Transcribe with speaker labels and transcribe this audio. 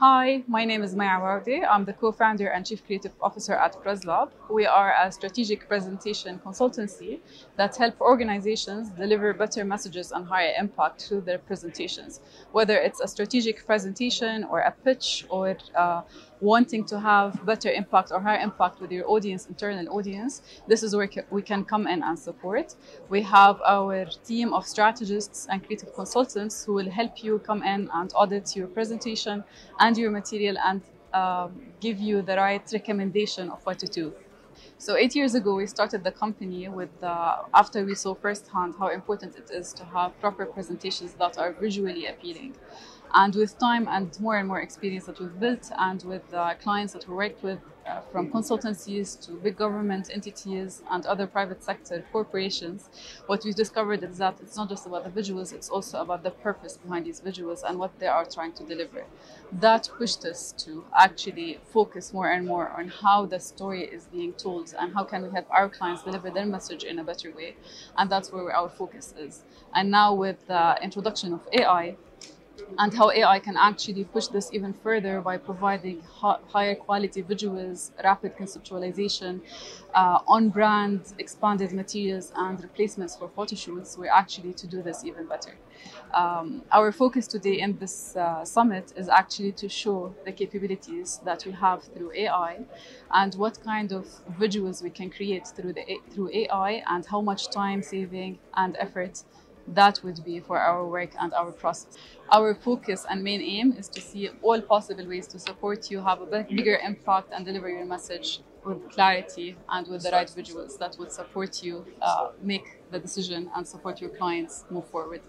Speaker 1: Hi, my name is Mai Awawdeh. I'm the co-founder and chief creative officer at Prezlab. We are a strategic presentation consultancy that help organizations deliver better messages and higher impact through their presentations. Whether it's a strategic presentation or a pitch or uh, wanting to have better impact or higher impact with your audience, internal audience, this is where we can come in and support. We have our team of strategists and creative consultants who will help you come in and audit your presentation and your material and um, give you the right recommendation of what to do. So eight years ago, we started the company with uh, after we saw firsthand how important it is to have proper presentations that are visually appealing. And with time and more and more experience that we've built, and with uh, clients that we worked with, uh, from consultancies to big government entities and other private sector corporations, what we've discovered is that it's not just about the visuals, it's also about the purpose behind these visuals and what they are trying to deliver. That pushed us to actually focus more and more on how the story is being told and how can we help our clients deliver their message in a better way. And that's where our focus is. And now with the introduction of AI, and how AI can actually push this even further by providing higher quality visuals, rapid conceptualization, uh, on-brand expanded materials and replacements for photo shoots. We're actually to do this even better. Um, our focus today in this uh, summit is actually to show the capabilities that we have through AI and what kind of visuals we can create through the through AI and how much time saving and effort that would be for our work and our process. Our focus and main aim is to see all possible ways to support you, have a bigger impact, and deliver your message with clarity and with the right visuals that would support you uh, make the decision and support your clients move forward.